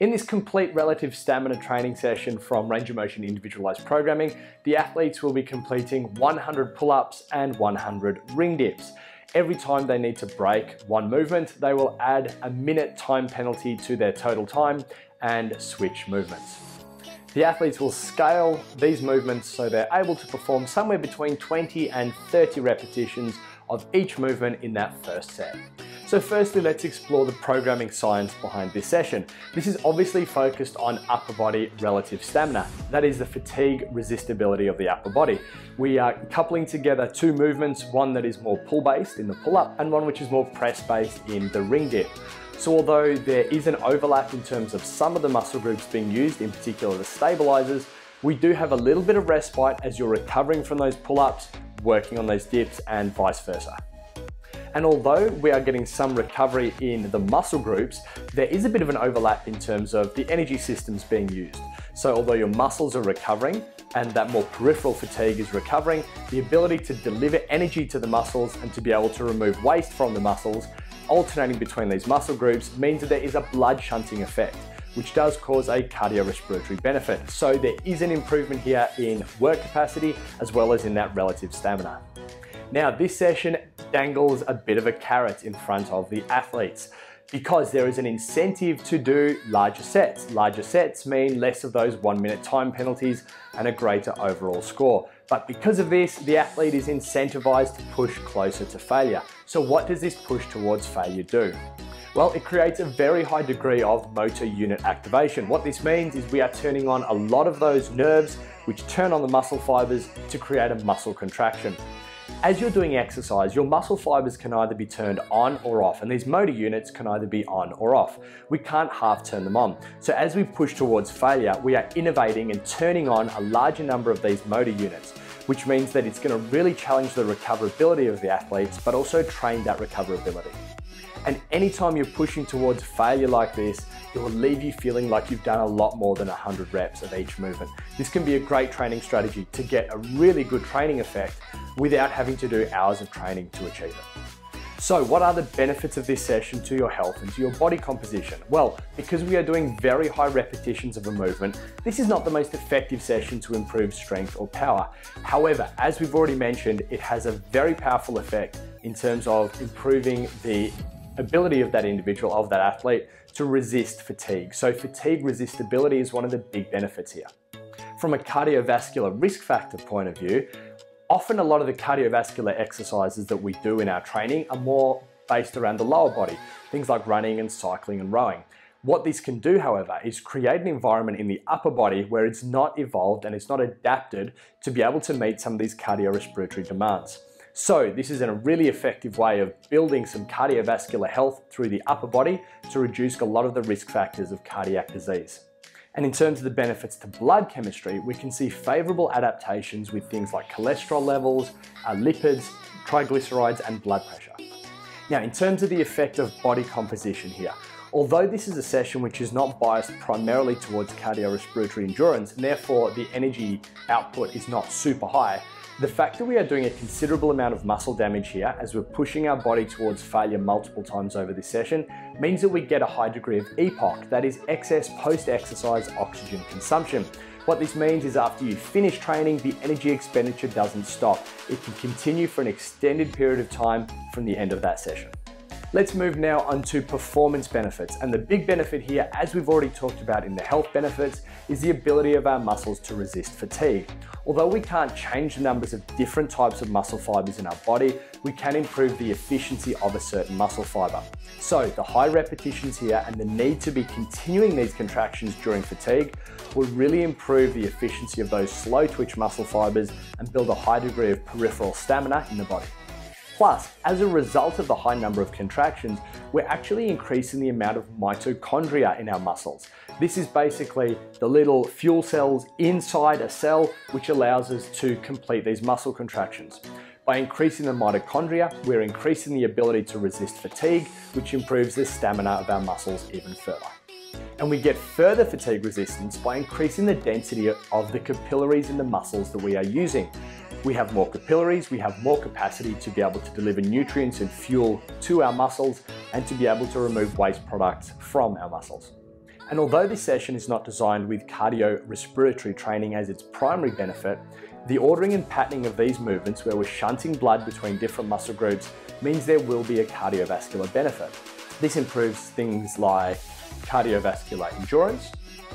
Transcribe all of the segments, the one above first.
In this complete relative stamina training session from Range of Motion Individualized Programming, the athletes will be completing 100 pull-ups and 100 ring dips. Every time they need to break one movement, they will add a minute time penalty to their total time and switch movements. The athletes will scale these movements so they're able to perform somewhere between 20 and 30 repetitions of each movement in that first set. So firstly, let's explore the programming science behind this session. This is obviously focused on upper body relative stamina. That is the fatigue resistibility of the upper body. We are coupling together two movements, one that is more pull based in the pull up and one which is more press based in the ring dip. So although there is an overlap in terms of some of the muscle groups being used, in particular the stabilizers, we do have a little bit of respite as you're recovering from those pull-ups, working on those dips and vice versa. And although we are getting some recovery in the muscle groups, there is a bit of an overlap in terms of the energy systems being used. So although your muscles are recovering and that more peripheral fatigue is recovering, the ability to deliver energy to the muscles and to be able to remove waste from the muscles, alternating between these muscle groups means that there is a blood shunting effect which does cause a cardiorespiratory benefit. So there is an improvement here in work capacity as well as in that relative stamina. Now this session dangles a bit of a carrot in front of the athletes because there is an incentive to do larger sets. Larger sets mean less of those one minute time penalties and a greater overall score. But because of this, the athlete is incentivized to push closer to failure. So what does this push towards failure do? Well, it creates a very high degree of motor unit activation. What this means is we are turning on a lot of those nerves which turn on the muscle fibers to create a muscle contraction. As you're doing exercise, your muscle fibers can either be turned on or off, and these motor units can either be on or off. We can't half turn them on. So as we push towards failure, we are innervating and turning on a larger number of these motor units, which means that it's gonna really challenge the recoverability of the athletes, but also train that recoverability. And anytime you're pushing towards failure like this, it will leave you feeling like you've done a lot more than 100 reps of each movement. This can be a great training strategy to get a really good training effect without having to do hours of training to achieve it. So what are the benefits of this session to your health and to your body composition? Well, because we are doing very high repetitions of a movement, this is not the most effective session to improve strength or power. However, as we've already mentioned, it has a very powerful effect in terms of improving the ability of that individual, of that athlete, to resist fatigue. So fatigue resistibility is one of the big benefits here. From a cardiovascular risk factor point of view, often a lot of the cardiovascular exercises that we do in our training are more based around the lower body, things like running and cycling and rowing. What this can do, however, is create an environment in the upper body where it's not evolved and it's not adapted to be able to meet some of these cardiorespiratory demands. So this is a really effective way of building some cardiovascular health through the upper body to reduce a lot of the risk factors of cardiac disease. And in terms of the benefits to blood chemistry, we can see favorable adaptations with things like cholesterol levels, uh, lipids, triglycerides, and blood pressure. Now, in terms of the effect of body composition here, although this is a session which is not biased primarily towards cardiorespiratory endurance, and therefore the energy output is not super high, the fact that we are doing a considerable amount of muscle damage here as we're pushing our body towards failure multiple times over this session means that we get a high degree of EPOC, that is excess post-exercise oxygen consumption. What this means is after you finish training, the energy expenditure doesn't stop. It can continue for an extended period of time from the end of that session. Let's move now on to performance benefits. And the big benefit here, as we've already talked about in the health benefits, is the ability of our muscles to resist fatigue. Although we can't change the numbers of different types of muscle fibers in our body, we can improve the efficiency of a certain muscle fiber. So the high repetitions here and the need to be continuing these contractions during fatigue will really improve the efficiency of those slow twitch muscle fibers and build a high degree of peripheral stamina in the body. Plus, as a result of the high number of contractions, we're actually increasing the amount of mitochondria in our muscles. This is basically the little fuel cells inside a cell which allows us to complete these muscle contractions. By increasing the mitochondria, we're increasing the ability to resist fatigue, which improves the stamina of our muscles even further. And we get further fatigue resistance by increasing the density of the capillaries in the muscles that we are using. We have more capillaries, we have more capacity to be able to deliver nutrients and fuel to our muscles and to be able to remove waste products from our muscles. And although this session is not designed with cardio-respiratory training as its primary benefit, the ordering and patterning of these movements where we're shunting blood between different muscle groups means there will be a cardiovascular benefit. This improves things like cardiovascular endurance,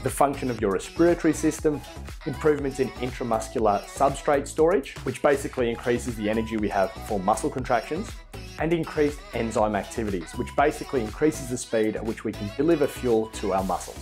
the function of your respiratory system, improvements in intramuscular substrate storage, which basically increases the energy we have for muscle contractions, and increased enzyme activities, which basically increases the speed at which we can deliver fuel to our muscles.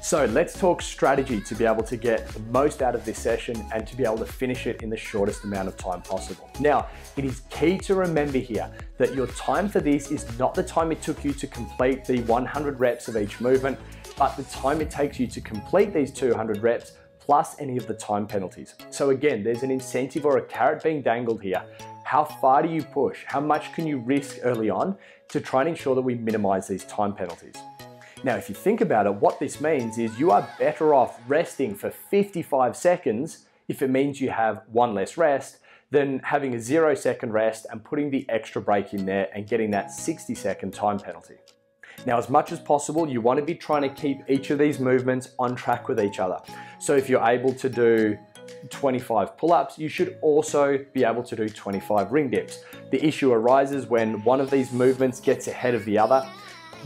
So let's talk strategy to be able to get the most out of this session and to be able to finish it in the shortest amount of time possible. Now, it is key to remember here that your time for this is not the time it took you to complete the 100 reps of each movement, but the time it takes you to complete these 200 reps plus any of the time penalties. So again, there's an incentive or a carrot being dangled here. How far do you push? How much can you risk early on to try and ensure that we minimize these time penalties? Now, if you think about it, what this means is you are better off resting for 55 seconds if it means you have one less rest than having a zero second rest and putting the extra break in there and getting that 60 second time penalty. Now, as much as possible, you want to be trying to keep each of these movements on track with each other. So if you're able to do 25 pull-ups, you should also be able to do 25 ring dips. The issue arises when one of these movements gets ahead of the other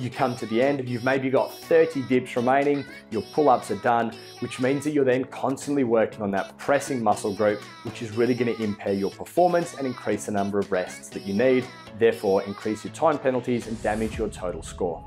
you come to the end, you've maybe got 30 dips remaining, your pull-ups are done, which means that you're then constantly working on that pressing muscle group, which is really gonna impair your performance and increase the number of rests that you need, therefore increase your time penalties and damage your total score.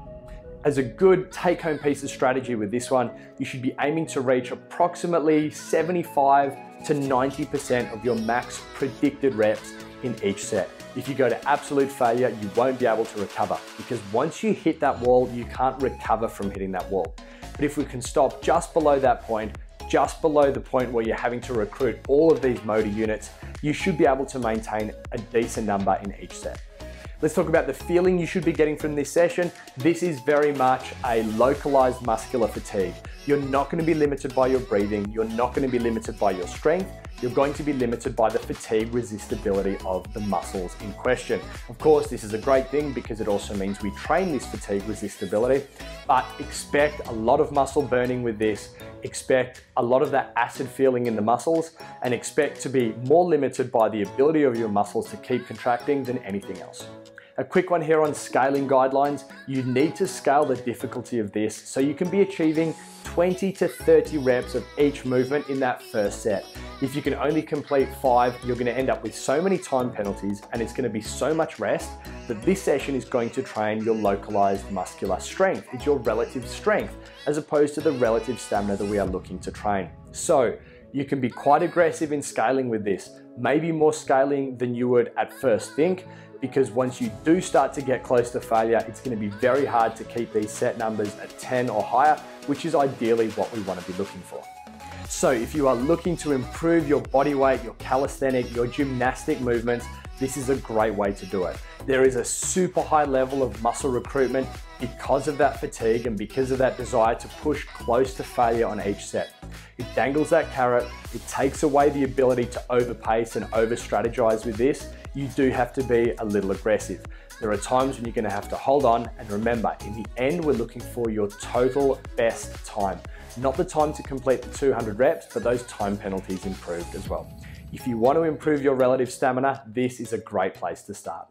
As a good take home piece of strategy with this one, you should be aiming to reach approximately 75 to 90% of your max predicted reps in each set. If you go to absolute failure, you won't be able to recover because once you hit that wall, you can't recover from hitting that wall. But if we can stop just below that point, just below the point where you're having to recruit all of these motor units, you should be able to maintain a decent number in each set. Let's talk about the feeling you should be getting from this session. This is very much a localized muscular fatigue. You're not gonna be limited by your breathing. You're not gonna be limited by your strength you're going to be limited by the fatigue resistibility of the muscles in question. Of course, this is a great thing because it also means we train this fatigue resistibility, but expect a lot of muscle burning with this, expect a lot of that acid feeling in the muscles, and expect to be more limited by the ability of your muscles to keep contracting than anything else. A quick one here on scaling guidelines. You need to scale the difficulty of this so you can be achieving 20 to 30 reps of each movement in that first set. If you can only complete five, you're gonna end up with so many time penalties and it's gonna be so much rest that this session is going to train your localized muscular strength. It's your relative strength as opposed to the relative stamina that we are looking to train. So you can be quite aggressive in scaling with this, maybe more scaling than you would at first think, because once you do start to get close to failure, it's gonna be very hard to keep these set numbers at 10 or higher, which is ideally what we wanna be looking for. So if you are looking to improve your body weight, your calisthenic, your gymnastic movements, this is a great way to do it. There is a super high level of muscle recruitment because of that fatigue and because of that desire to push close to failure on each set. It dangles that carrot, it takes away the ability to overpace and over strategize with this, you do have to be a little aggressive. There are times when you're gonna to have to hold on and remember, in the end, we're looking for your total best time. Not the time to complete the 200 reps, but those time penalties improved as well. If you want to improve your relative stamina, this is a great place to start.